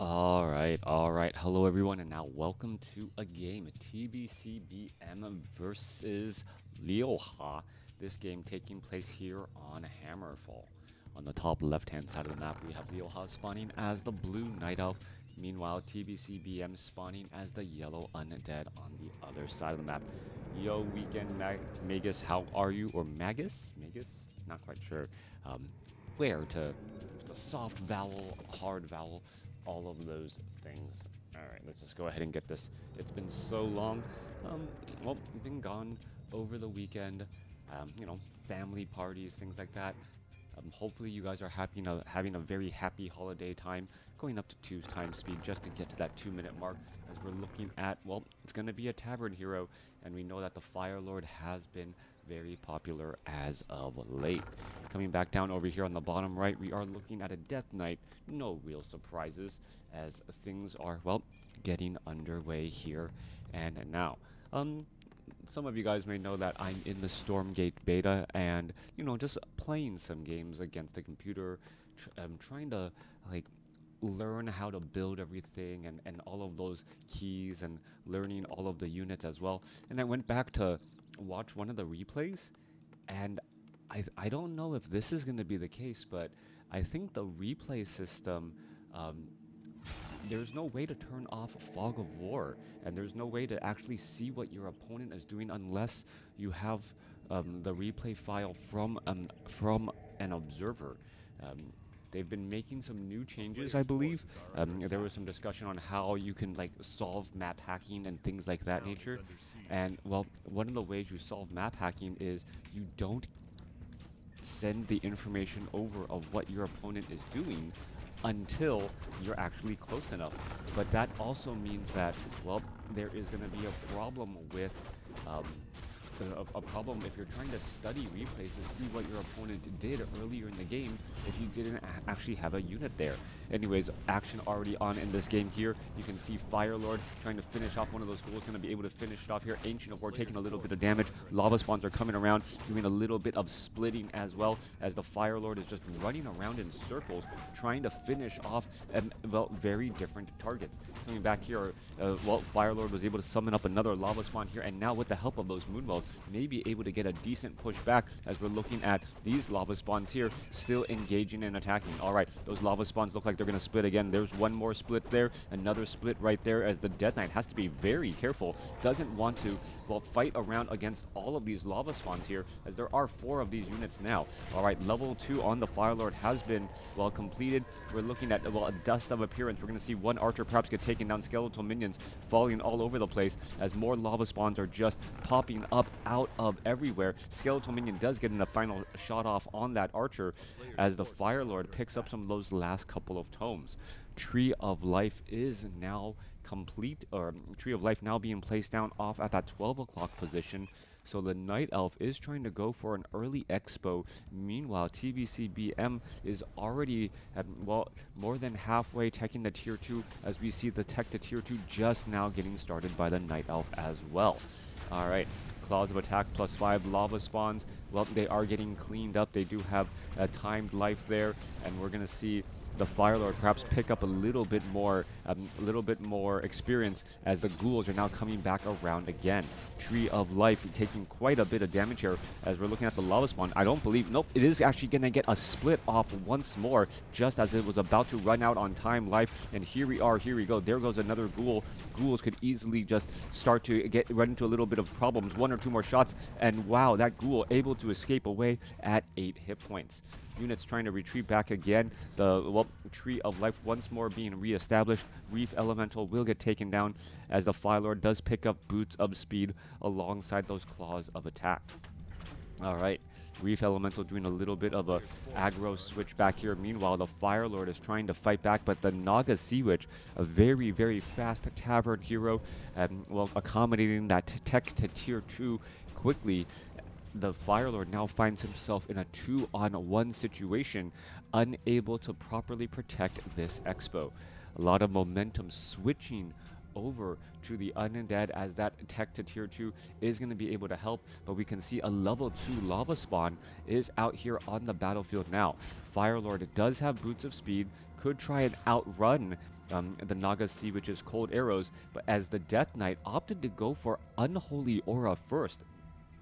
All right, all right. Hello, everyone, and now welcome to a game TBCBM versus Liuhua. This game taking place here on Hammerfall. On the top left hand side of the map, we have Liuhua spawning as the blue Night Elf. Meanwhile, TBCBM spawning as the yellow Undead on the other side of the map. Yo, Weekend Mag Magus, how are you? Or Magus? Magus? Not quite sure. Um, where to the soft vowel, hard vowel, all of those things. All right, let's just go ahead and get this. It's been so long. Um, well, been gone over the weekend. Um, you know, family parties, things like that. Um, hopefully, you guys are happy, uh, having a very happy holiday time, going up to two times speed just to get to that two minute mark. As we're looking at, well, it's going to be a tavern hero, and we know that the Fire Lord has been very popular as of late. Coming back down over here on the bottom right, we are looking at a Death Knight. No real surprises as things are, well, getting underway here and now. Um, some of you guys may know that I'm in the Stormgate beta and, you know, just playing some games against the computer. Tr I'm trying to, like, learn how to build everything and, and all of those keys and learning all of the units as well. And I went back to watch one of the replays, and I I don't know if this is going to be the case, but I think the replay system. Um, there's no way to turn off fog of war and there's no way to actually see what your opponent is doing unless you have um, the replay file from um, from an observer um, They've been making some new changes, I believe. Um, there was some discussion on how you can like solve map hacking and things like that nature. And well, one of the ways you solve map hacking is you don't send the information over of what your opponent is doing until you're actually close enough. But that also means that, well, there is going to be a problem with um, a, a, problem if you're trying to study replays to see what your opponent did earlier in the game if you didn't actually have a unit there. Anyways, action already on in this game here. You can see Fire Lord trying to finish off one of those ghouls, going to be able to finish it off here. Ancient of War taking a little bit of damage. Lava spawns are coming around, doing a little bit of splitting as well as the Fire Lord is just running around in circles, trying to finish off, um, well, very different targets. Coming back here, uh, well, Fire Lord was able to summon up another lava spawn here, and now with the help of those Moonwells, may be able to get a decent push back as we're looking at these lava spawns here still engaging and attacking. All right, those lava spawns look like they're going to split again. There's one more split there, another split right there as the Death Knight has to be very careful. Doesn't want to, well, fight around against all of these lava spawns here as there are four of these units now. All right, level two on the Fire Lord has been, well, completed. We're looking at, well, a dust of appearance. We're going to see one archer perhaps get taken down, skeletal minions falling all over the place as more lava spawns are just popping up out of everywhere. Skeletal minion does get in a final shot off on that archer as the Fire Lord picks up some of those last couple of tomes. Tree of Life is now complete, or Tree of Life now being placed down off at that 12 o'clock position. So the Night Elf is trying to go for an early expo. Meanwhile, TBCBM is already at, well, more than halfway teching the tier 2 as we see the tech to tier 2 just now getting started by the Night Elf as well. Alright, Claws of Attack plus 5 lava spawns. Well, they are getting cleaned up. They do have a timed life there, and we're going to see the Fire Lord perhaps pick up a little bit more, um, a little bit more experience as the ghouls are now coming back around again. Tree of Life taking quite a bit of damage here as we're looking at the lava spawn. I don't believe, nope, it is actually going to get a split off once more just as it was about to run out on time life. And here we are, here we go. There goes another ghoul. Ghouls could easily just start to get run into a little bit of problems. One or two more shots, and wow, that ghoul able to escape away at eight hit points units trying to retreat back again. The well, Tree of Life once more being re-established. Reef Elemental will get taken down as the Fire Lord does pick up Boots of Speed alongside those Claws of Attack. All right, Reef Elemental doing a little bit of a aggro switch back here. Meanwhile, the Fire Lord is trying to fight back, but the Naga Sea Witch, a very, very fast tavern hero, um, well, accommodating that tech to tier 2 quickly the Fire Lord now finds himself in a two-on-one situation, unable to properly protect this expo. A lot of momentum switching over to the Undead as that tech to tier 2 is going to be able to help. But we can see a level 2 lava spawn is out here on the battlefield now. Firelord does have boots of speed, could try and outrun um, the Naga Sea Witch's cold arrows, but as the Death Knight opted to go for Unholy Aura first,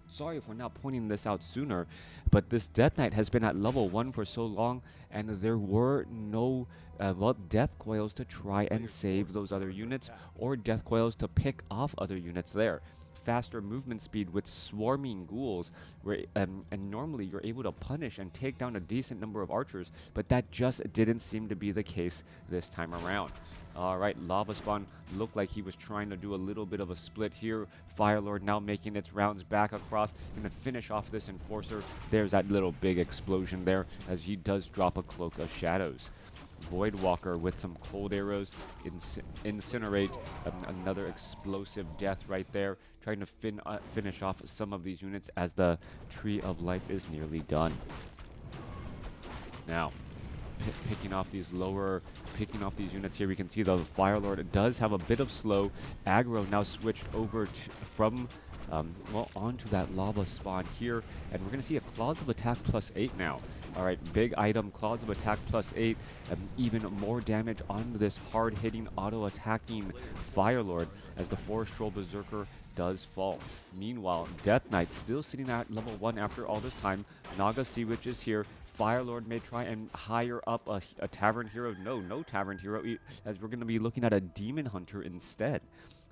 sorry for not pointing this out sooner, but this Death Knight has been at level 1 for so long, and there were no uh, well, Death Coils to try and save those other units, or Death Coils to pick off other units there. Faster movement speed with swarming ghouls, where, um, and normally you're able to punish and take down a decent number of archers, but that just didn't seem to be the case this time around. All right, Lava Spawn looked like he was trying to do a little bit of a split here. Firelord now making its rounds back across. To finish off this Enforcer. There's that little big explosion there as he does drop a Cloak of Shadows. Voidwalker with some cold arrows, inc incinerate, um, another explosive death right there, trying to fin uh, finish off some of these units as the Tree of Life is nearly done. Now, picking off these lower, picking off these units here. We can see the Fire Lord does have a bit of slow. Aggro now switched over from um, well, onto that lava spawn here, and we're going to see a Claws of Attack plus 8 now. Alright, big item, Claws of Attack plus 8, and even more damage on this hard-hitting, auto-attacking Fire Lord as the Forest Troll Berserker does fall. Meanwhile, Death Knight still sitting at level 1 after all this time. Naga Sea Witch is here. Firelord may try and hire up a, a Tavern Hero. No, no Tavern Hero, as we're going to be looking at a Demon Hunter instead.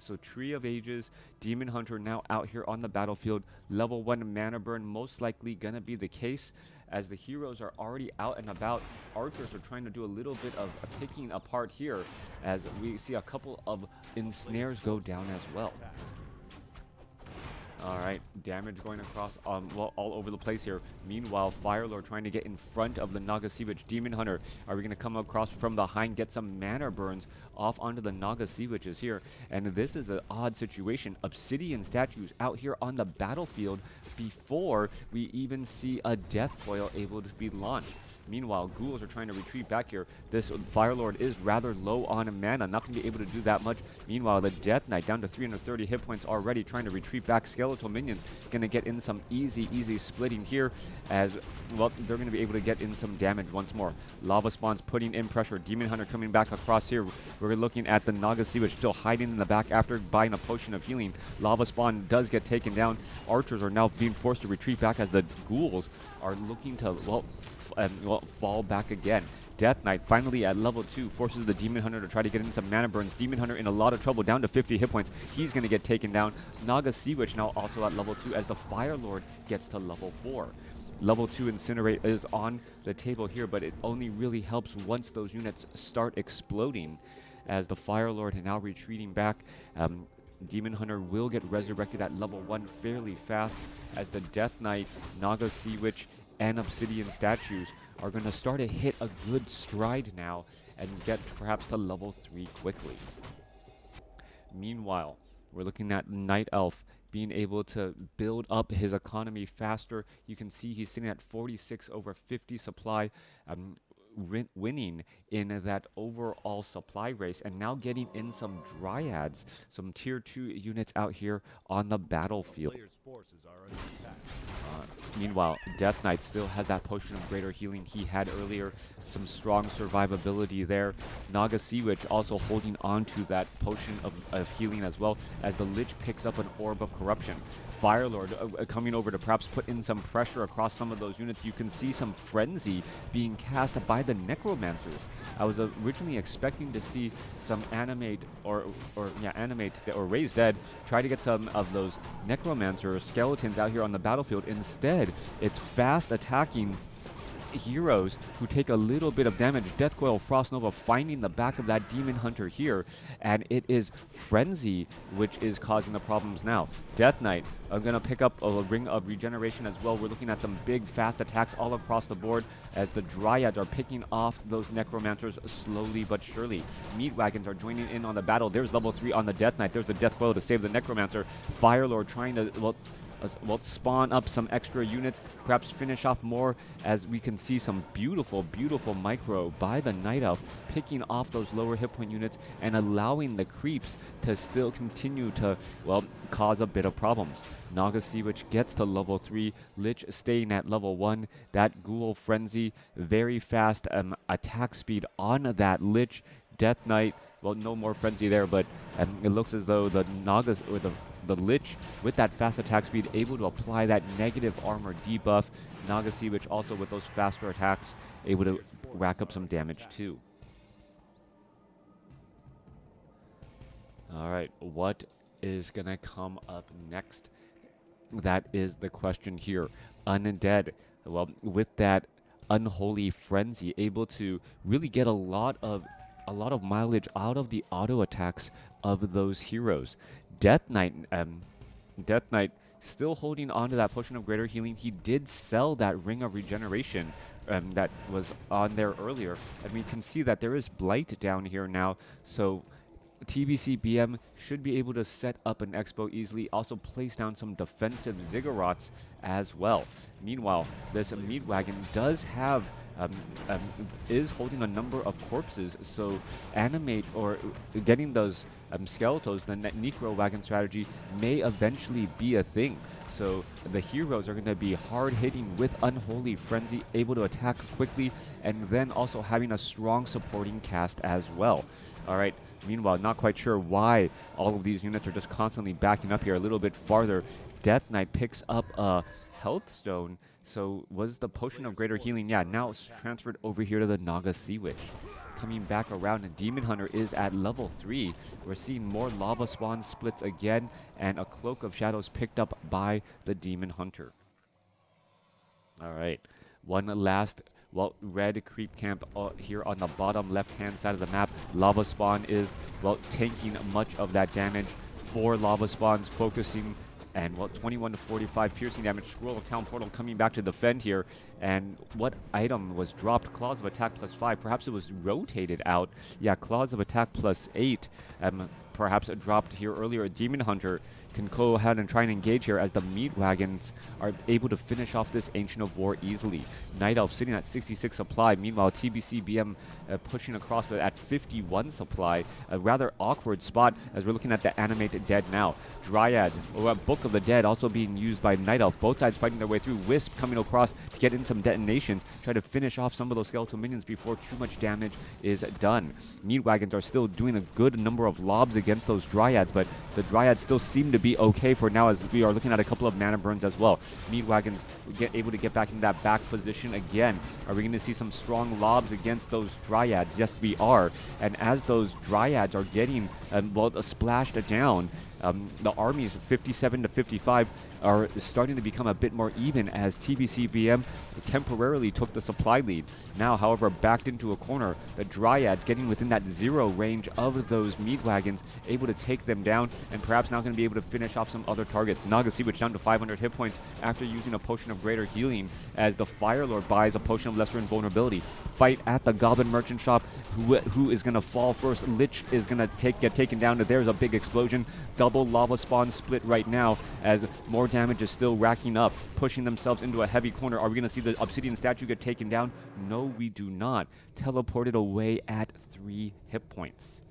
So Tree of Ages, Demon Hunter now out here on the battlefield. Level 1 mana burn most likely going to be the case as the heroes are already out and about. Archers are trying to do a little bit of picking apart here as we see a couple of ensnares go down as well. All right, damage going across um, all over the place here. Meanwhile, Firelord trying to get in front of the Naga Sea Witch Demon Hunter. Are we going to come across from behind, get some mana burns off onto the Naga Sea Witches here? And this is an odd situation. Obsidian statues out here on the battlefield before we even see a Death Coil able to be launched. Meanwhile, ghouls are trying to retreat back here. This Firelord is rather low on mana, not going to be able to do that much. Meanwhile, the Death Knight down to 330 hit points already, trying to retreat back. Skeletal minions going to get in some easy, easy splitting here as, well, they're going to be able to get in some damage once more. Lava Spawns putting in pressure. Demon Hunter coming back across here. We're looking at the Naga Witch still hiding in the back after buying a potion of healing. Lava Spawn does get taken down. Archers are now being forced to retreat back as the ghouls are looking to, well, and well, fall back again. Death Knight finally at level 2 forces the Demon Hunter to try to get in some mana burns. Demon Hunter in a lot of trouble, down to 50 hit points. He's going to get taken down. Naga Sea Witch now also at level 2 as the Fire Lord gets to level 4. Level 2 Incinerate is on the table here, but it only really helps once those units start exploding as the Fire Lord now retreating back. Um, Demon Hunter will get resurrected at level 1 fairly fast as the Death Knight, Naga Sea Witch, and obsidian statues are going to start to hit a good stride now and get perhaps to level 3 quickly. Meanwhile, we're looking at Night Elf being able to build up his economy faster. You can see he's sitting at 46 over 50 supply. Um, winning in that overall supply race and now getting in some dryads, some tier 2 units out here on the battlefield. Uh, meanwhile, Death Knight still has that potion of greater healing he had earlier, some strong survivability there. Naga Sea Witch also holding on to that potion of, of healing as well as the Lich picks up an Orb of Corruption. Firelord uh, uh, coming over to perhaps put in some pressure across some of those units. You can see some frenzy being cast by the Necromancers. I was originally expecting to see some animate or or yeah animate or raise dead try to get some of those necromancer skeletons out here on the battlefield. Instead, it's fast attacking heroes who take a little bit of damage. Death Coil Frost Nova finding the back of that Demon Hunter here, and it is Frenzy which is causing the problems now. Death Knight are going to pick up a Ring of Regeneration as well. We're looking at some big fast attacks all across the board as the Dryads are picking off those Necromancers slowly but surely. Meat Wagons are joining in on the battle. There's level 3 on the Death Knight. There's the Death Coil to save the Necromancer. Firelord trying to, well, uh, well, spawn up some extra units, perhaps finish off more as we can see some beautiful, beautiful micro by the Night Elf, picking off those lower hit point units and allowing the creeps to still continue to, well, cause a bit of problems. Naga Sea Witch gets to level 3, Lich staying at level 1, that Ghoul Frenzy, very fast um, attack speed on that Lich, Death Knight, well, no more Frenzy there, but um, it looks as though the Nagas, or the the Lich, with that fast attack speed, able to apply that negative armor debuff. Naga Sea Witch also with those faster attacks, able to rack up some damage too. All right, what is going to come up next? That is the question here. Undead, well, with that unholy frenzy, able to really get a lot of a lot of mileage out of the auto attacks of those heroes. Death Knight, um, Death Knight still holding on to that potion of greater healing. He did sell that ring of regeneration um, that was on there earlier. And we can see that there is blight down here now. So TBC BM should be able to set up an expo easily, also place down some defensive ziggurats as well. Meanwhile, this meat wagon does have um, um, is holding a number of corpses, so animate or getting those um, skeletons, the Necro Wagon strategy may eventually be a thing. So the heroes are going to be hard hitting with Unholy Frenzy, able to attack quickly, and then also having a strong supporting cast as well. All right. Meanwhile, not quite sure why all of these units are just constantly backing up here a little bit farther. Death Knight picks up a Health Stone. So was the Potion of Greater Healing? Yeah, now it's transferred over here to the Naga Sea Witch coming back around and Demon Hunter is at level 3. We're seeing more Lava Spawn splits again and a Cloak of Shadows picked up by the Demon Hunter. Alright, one last well, red creep camp uh, here on the bottom left-hand side of the map. Lava Spawn is, well, tanking much of that damage. Four Lava Spawns focusing and well, 21 to 45 piercing damage. Of Town Portal coming back to defend here. And what item was dropped? Claws of Attack plus 5. Perhaps it was rotated out. Yeah, Claws of Attack plus 8. Um, perhaps dropped here earlier. Demon Hunter can go ahead and try and engage here as the meat wagons are able to finish off this Ancient of War easily. Night Elf sitting at 66 supply. Meanwhile, TBC BM uh, pushing across with at 51 supply. A rather awkward spot as we're looking at the animated dead now. Dryads, or Book of the Dead also being used by Night Elf. Both sides fighting their way through. Wisp coming across to get in some detonations. Try to finish off some of those skeletal minions before too much damage is done. Meat wagons are still doing a good number of lobs against those Dryads, but the Dryads still seem to be okay for now as we are looking at a couple of mana burns as well. Meat wagons get able to get back into that back position again. Are we going to see some strong lobs against those Dryads? Yes, we are. And as those Dryads are getting um, well splashed down, um, the armies 57 to 55 are starting to become a bit more even as TBCBM temporarily took the supply lead. Now, however, backed into a corner, the Dryads getting within that zero range of those meat wagons, able to take them down, and perhaps now going to be able to finish off some other targets. Naga Sea Witch down to 500 hit points after using a potion of greater healing as the Fire Lord buys a potion of lesser invulnerability. Fight at the Goblin Merchant Shop. Who, who is going to fall first? Lich is going to take get taken down. There's a big explosion. Double lava spawn split right now as more damage is still racking up, pushing themselves into a heavy corner. Are we going to see the obsidian statue get taken down? No, we do not. Teleported away at three hit points.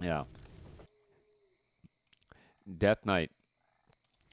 Yeah. Death Knight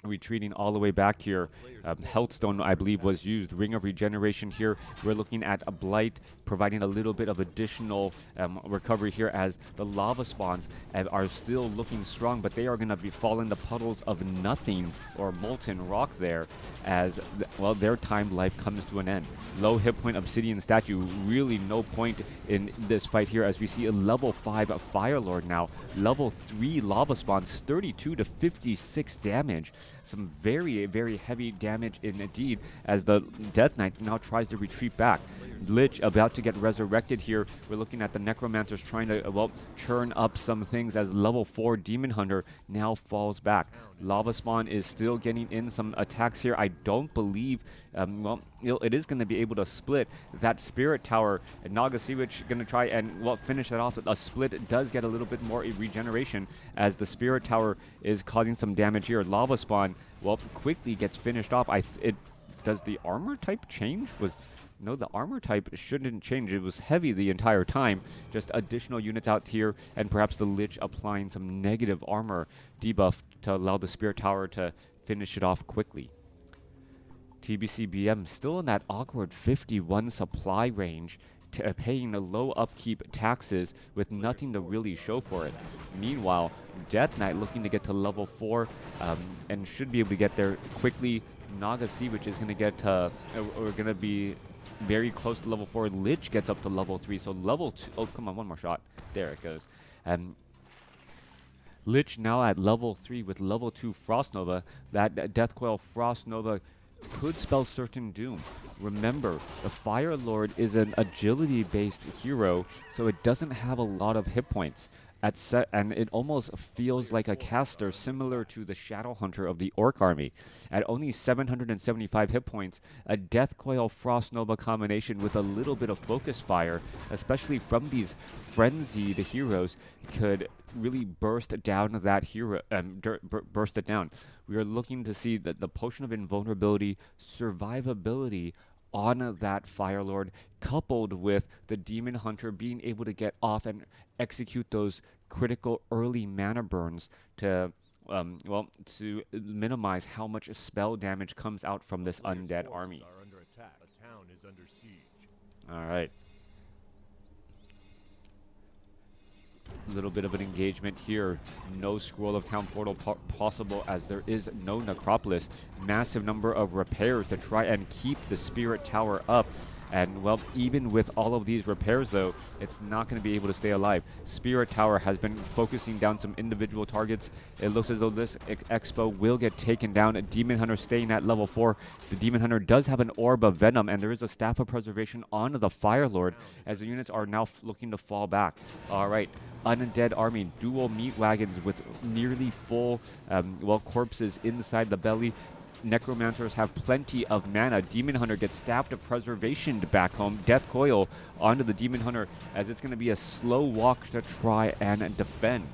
retreating all the way back here. Um, Healthstone, I believe, was used. Ring of Regeneration here. We're looking at a Blight, providing a little bit of additional um, recovery here as the lava spawns are still looking strong, but they are going to be falling the puddles of nothing or molten rock there as, th well, their timed life comes to an end. Low hit point Obsidian Statue, really no point in this fight here as we see a level 5 Fire Lord now. Level 3 Lava Spawns, 32 to 56 damage. Some very, very heavy damage indeed as the Death Knight now tries to retreat back. Lich about to get resurrected here. We're looking at the Necromancers trying to, well, churn up some things as level 4 Demon Hunter now falls back. Lava Spawn is still getting in some attacks here. I don't believe, um, well, it is going to be able to split that Spirit Tower. And Naga Sea-Witch going to try and, well, finish that off. A split does get a little bit more regeneration as the Spirit Tower is causing some damage here. Lava Spawn, well, quickly gets finished off. I it Does the armor type change? Was no, the armor type shouldn't change. It was heavy the entire time. Just additional units out here, and perhaps the Lich applying some negative armor debuff to allow the Spirit Tower to finish it off quickly. TBCBM still in that awkward 51 supply range, uh, paying the low upkeep taxes with nothing to really show for it. Meanwhile, Death Knight looking to get to level 4 um, and should be able to get there quickly. Naga Sea-Witch is going to get uh, we're going to be very close to level 4. Lich gets up to level 3. So level 2... Oh, come on, one more shot. There it goes. And Lich now at level 3 with level 2 Frost Nova. That, that Death Coil Frost Nova could spell certain doom. Remember, the Fire Lord is an agility-based hero, so it doesn't have a lot of hit points at and it almost feels like a caster similar to the Shadow Hunter of the Orc army. At only 775 hit points, a Death Coil Frost Nova combination with a little bit of focus fire, especially from these frenzied heroes, could really burst down that hero, um, burst it down. We are looking to see that the potion of invulnerability, survivability on that Fire Lord, coupled with the Demon Hunter being able to get off and execute those critical early mana burns to um, well to minimize how much spell damage comes out from this undead army. All right. Little bit of an engagement here. No Scroll of Town Portal po possible as there is no Necropolis. Massive number of repairs to try and keep the Spirit Tower up. And, well, even with all of these repairs, though, it's not going to be able to stay alive. Spirit Tower has been focusing down some individual targets. It looks as though this ex Expo will get taken down. A Demon Hunter staying at level 4. The Demon Hunter does have an Orb of Venom, and there is a Staff of Preservation on the Fire Lord, as the units are now looking to fall back. All right, undead army, dual meat wagons with nearly full, um, well, corpses inside the belly. Necromancers have plenty of mana. Demon Hunter gets Staff of Preservation back home. Death Coil onto the Demon Hunter as it's going to be a slow walk to try and defend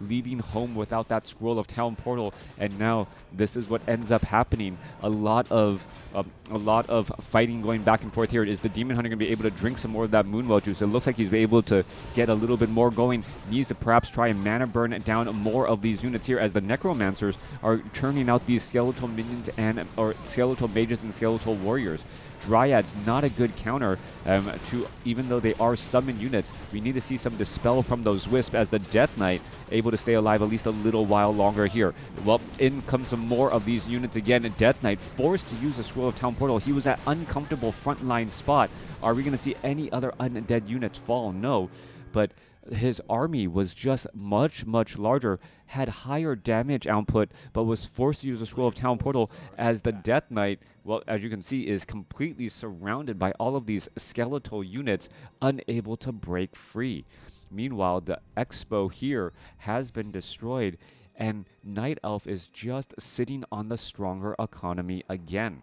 leaving home without that scroll of town portal. And now this is what ends up happening. A lot of um, a lot of fighting going back and forth here. Is the demon hunter going to be able to drink some more of that moonwell juice? It looks like he's able to get a little bit more going. Needs to perhaps try and mana burn down more of these units here as the necromancers are churning out these skeletal minions and or skeletal mages and skeletal warriors Dryad's not a good counter um, to, even though they are summon units. We need to see some dispel from those Wisp as the Death Knight able to stay alive at least a little while longer here. Well, in comes some more of these units again. Death Knight forced to use a Scroll of Town Portal. He was at uncomfortable frontline spot. Are we going to see any other undead units fall? No. But his army was just much, much larger, had higher damage output, but was forced to use a Scroll of Town Portal as the Death Knight, well, as you can see, is completely surrounded by all of these skeletal units, unable to break free. Meanwhile, the Expo here has been destroyed, and Night Elf is just sitting on the stronger economy again.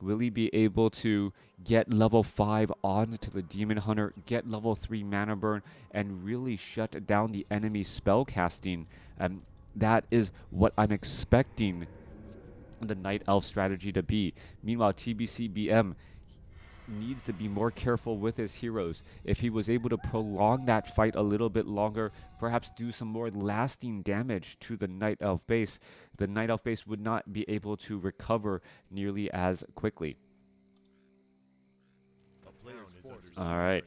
Will he be able to get level 5 on to the Demon Hunter, get level 3 mana burn, and really shut down the enemy spell casting? Um, that is what I'm expecting the Night Elf strategy to be. Meanwhile, TBCBM needs to be more careful with his heroes. If he was able to prolong that fight a little bit longer, perhaps do some more lasting damage to the Night Elf base, the Night Elf base would not be able to recover nearly as quickly. All right.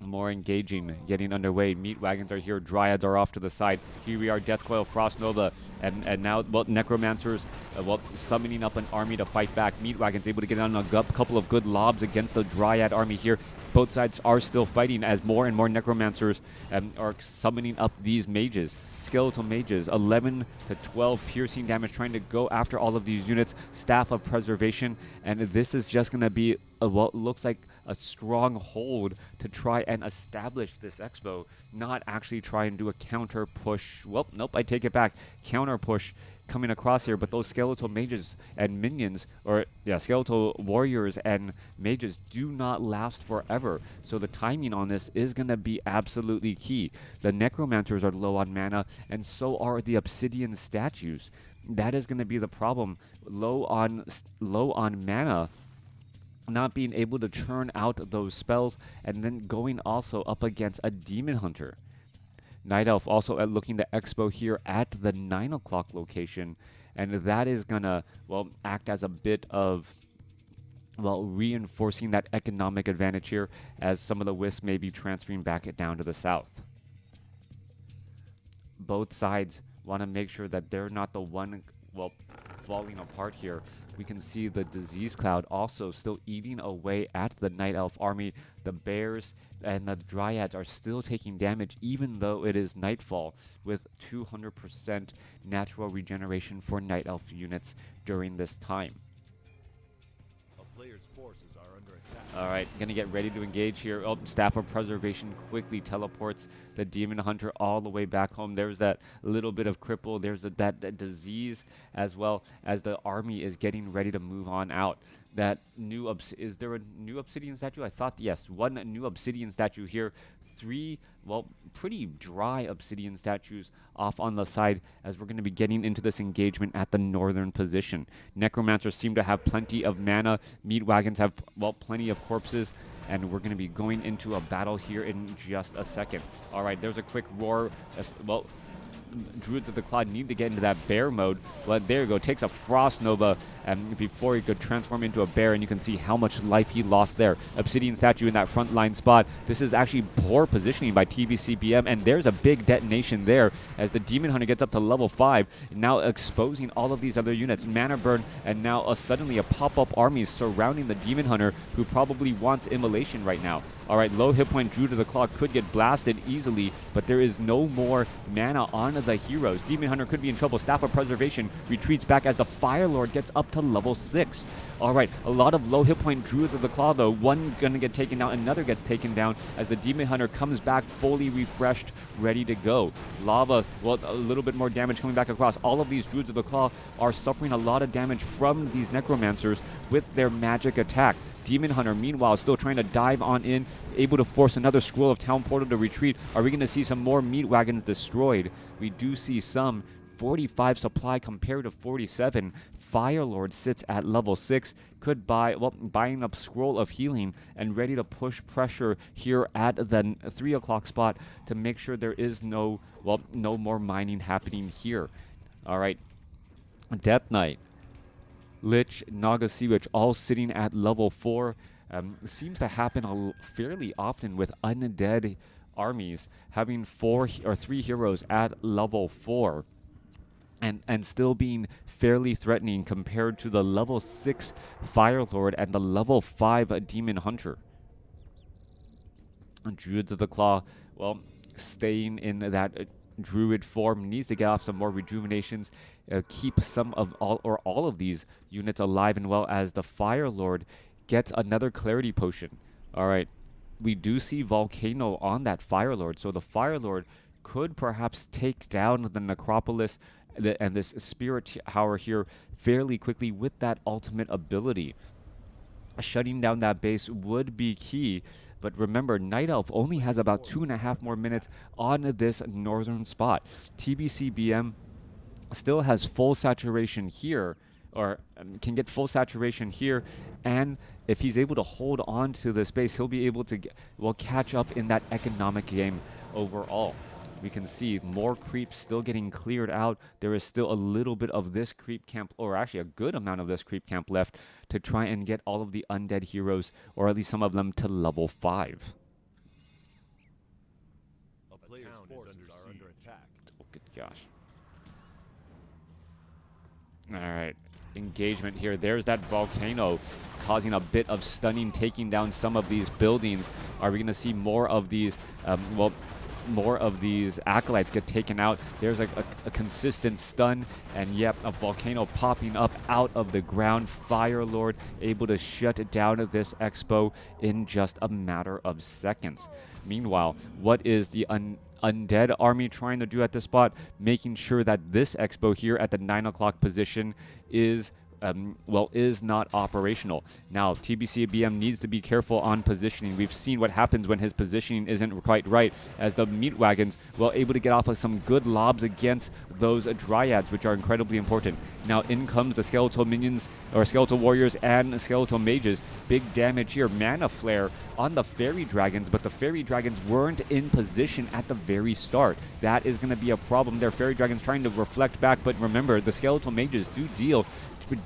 More engaging, getting underway. Meat wagons are here, dryads are off to the side. Here we are, Death Coil, Frost Nova, and, and now, well, Necromancers, uh, well, summoning up an army to fight back. Meat wagons able to get on a couple of good lobs against the Dryad army here. Both sides are still fighting as more and more Necromancers um, are summoning up these mages. Skeletal mages, 11 to 12 piercing damage, trying to go after all of these units. Staff of Preservation, and this is just going to be a, what looks like a strong hold to try and establish this expo, not actually try and do a counter push. Well, nope, I take it back. Counter push coming across here, but those skeletal mages and minions, or yeah, skeletal warriors and mages do not last forever. So the timing on this is going to be absolutely key. The necromancers are low on mana, and so are the obsidian statues. That is going to be the problem. Low on low on mana not being able to churn out those spells, and then going also up against a Demon Hunter. Night Elf also at looking to expo here at the 9 o'clock location, and that is going to, well, act as a bit of, well, reinforcing that economic advantage here as some of the wisps may be transferring back down to the south. Both sides want to make sure that they're not the one, well, falling apart here. We can see the disease cloud also still eating away at the night elf army. The bears and the dryads are still taking damage even though it is nightfall with 200% natural regeneration for night elf units during this time. All right, gonna get ready to engage here. Oh, Staff of Preservation quickly teleports the Demon Hunter all the way back home. There's that little bit of cripple. There's a, that, that disease as well as the army is getting ready to move on out. That new is there a new obsidian statue? I thought yes, one new obsidian statue here three, well, pretty dry obsidian statues off on the side as we're going to be getting into this engagement at the northern position. Necromancers seem to have plenty of mana. Meat wagons have, well, plenty of corpses. And we're going to be going into a battle here in just a second. All right, there's a quick roar. Well, Druids of the Claw need to get into that bear mode. But there you go, takes a Frost Nova and before he could transform into a bear, and you can see how much life he lost there. Obsidian Statue in that front line spot. This is actually poor positioning by TBCBM, and there's a big detonation there as the Demon Hunter gets up to level 5, now exposing all of these other units. Mana Burn, and now a, suddenly a pop-up army is surrounding the Demon Hunter, who probably wants immolation right now. All right, low hit point Druid of the Claw could get blasted easily, but there is no more mana on the heroes. Demon Hunter could be in trouble. Staff of Preservation retreats back as the Fire Lord gets up to level 6. All right, a lot of low hit point Druids of the Claw, though. One going to get taken down, another gets taken down as the Demon Hunter comes back fully refreshed, ready to go. Lava, well, a little bit more damage coming back across. All of these Druids of the Claw are suffering a lot of damage from these Necromancers with their magic attack. Demon Hunter, meanwhile, still trying to dive on in, able to force another Scroll of Town Portal to retreat. Are we going to see some more meat wagons destroyed? We do see some. 45 supply compared to 47. Firelord sits at level 6, could buy, well, buying up Scroll of Healing and ready to push pressure here at the 3 o'clock spot to make sure there is no, well, no more mining happening here. All right. Death Knight Lich, Naga Sea Witch, all sitting at level 4. Um, seems to happen fairly often with undead armies having four or three heroes at level 4 and, and still being fairly threatening compared to the level 6 Fire Lord and the level 5 Demon Hunter. Druids of the Claw, well, staying in that uh, druid form needs to get off some more rejuvenations uh, keep some of all or all of these units alive and well as the Fire Lord gets another clarity potion. All right, we do see Volcano on that Fire Lord, so the Fire Lord could perhaps take down the Necropolis and this Spirit Tower here fairly quickly with that ultimate ability. Shutting down that base would be key. But remember, Night Elf only has about two and a half more minutes on this northern spot. TBCBM still has full saturation here or um, can get full saturation here and if he's able to hold on to the space he'll be able to get, well catch up in that economic game overall. We can see more creeps still getting cleared out. There is still a little bit of this creep camp or actually a good amount of this creep camp left to try and get all of the undead heroes or at least some of them to level 5 All right. Engagement here. There's that volcano causing a bit of stunning, taking down some of these buildings. Are we going to see more of these, um, well, more of these acolytes get taken out. There's a, a, consistent stun, and yep, a volcano popping up out of the ground. Fire Lord able to shut down this expo in just a matter of seconds. Meanwhile, what is the un undead army trying to do at this spot? Making sure that this expo here at the 9 o'clock position is um, well, is not operational. Now, TBC TBCBM needs to be careful on positioning. We've seen what happens when his positioning isn't quite right, as the meat wagons, well, able to get off of some good lobs against those dryads, which are incredibly important. Now, in comes the skeletal minions, or skeletal warriors and skeletal mages. Big damage here. Mana flare on the fairy dragons, but the fairy dragons weren't in position at the very start. That is going to be a problem. Their fairy dragons trying to reflect back, but remember, the skeletal mages do deal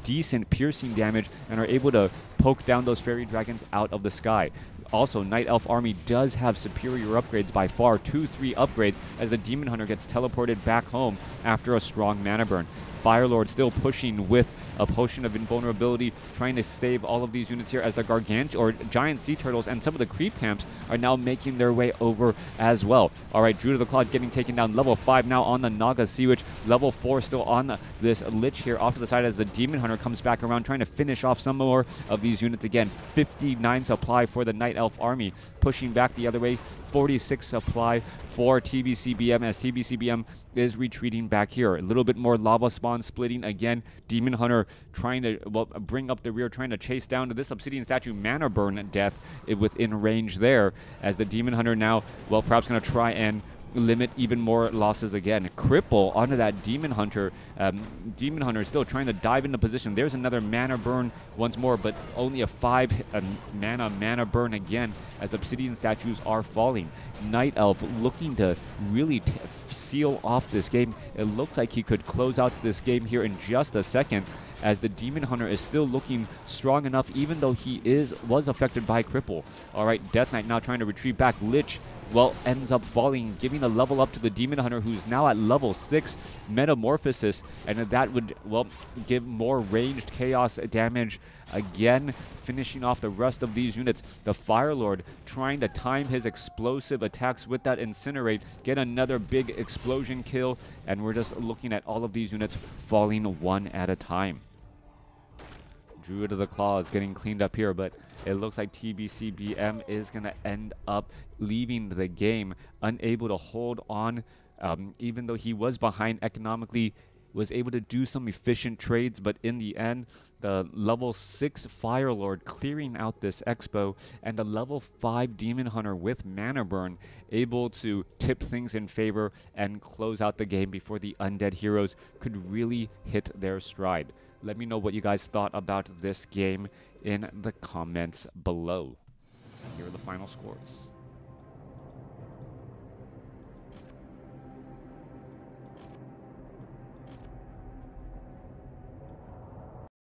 decent piercing damage and are able to poke down those fairy dragons out of the sky. Also, Night Elf Army does have superior upgrades by far, 2-3 upgrades, as the Demon Hunter gets teleported back home after a strong mana burn. Firelord still pushing with a potion of invulnerability, trying to save all of these units here as the gargant or giant sea turtles and some of the creep camps are now making their way over as well. All right, Druid of the Claw getting taken down. Level 5 now on the Naga Sea Witch. Level 4 still on the, this Lich here off to the side as the Demon Hunter comes back around trying to finish off some more of these units again. 59 supply for the Night Elf army, pushing back the other way. 46 supply for TBCBM as TBCBM is retreating back here. A little bit more lava spawn splitting again. Demon Hunter trying to well bring up the rear, trying to chase down to this Obsidian Statue mana burn death within range there. As the Demon Hunter now, well, perhaps going to try and limit even more losses again. Cripple onto that Demon Hunter. Um, Demon Hunter is still trying to dive into position. There's another mana burn once more, but only a five mana mana burn again as Obsidian statues are falling. Night Elf looking to really seal off this game. It looks like he could close out this game here in just a second as the Demon Hunter is still looking strong enough even though he is was affected by Cripple. All right, Death Knight now trying to retrieve back. Lich well, ends up falling, giving a level up to the Demon Hunter, who's now at level 6 Metamorphosis, and that would, well, give more ranged Chaos damage again, finishing off the rest of these units. The Fire Lord trying to time his explosive attacks with that Incinerate, get another big explosion kill, and we're just looking at all of these units falling one at a time. Druid of the Claw is getting cleaned up here, but it looks like TBCBM is going to end up leaving the game, unable to hold on, um, even though he was behind economically, was able to do some efficient trades, but in the end, the level 6 Fire Lord clearing out this expo, and the level 5 Demon Hunter with Mana Burn able to tip things in favor and close out the game before the Undead Heroes could really hit their stride. Let me know what you guys thought about this game in the comments below. Here are the final scores.